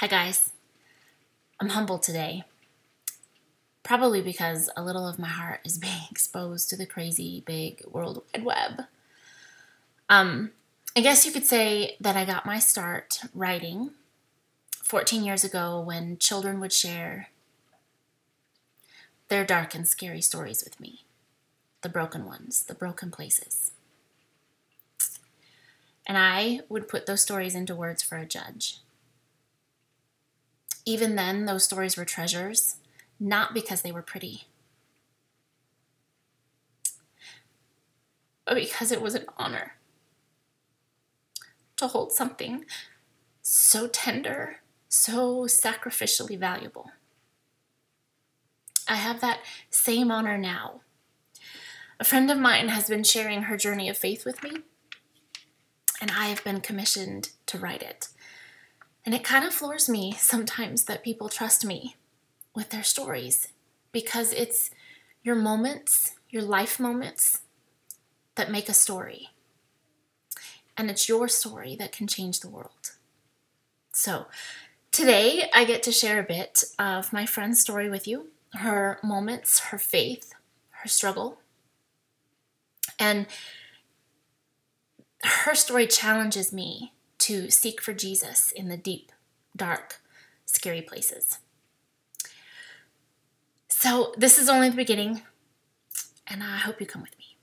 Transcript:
Hi, guys. I'm humble today. Probably because a little of my heart is being exposed to the crazy big World Wide Web. Um, I guess you could say that I got my start writing 14 years ago when children would share their dark and scary stories with me the broken ones, the broken places. And I would put those stories into words for a judge. Even then, those stories were treasures, not because they were pretty, but because it was an honor to hold something so tender, so sacrificially valuable. I have that same honor now. A friend of mine has been sharing her journey of faith with me, and I have been commissioned to write it. And it kind of floors me sometimes that people trust me with their stories because it's your moments, your life moments, that make a story. And it's your story that can change the world. So, today I get to share a bit of my friend's story with you her moments, her faith, her struggle. And her story challenges me to seek for Jesus in the deep, dark, scary places. So, this is only the beginning, and I hope you come with me.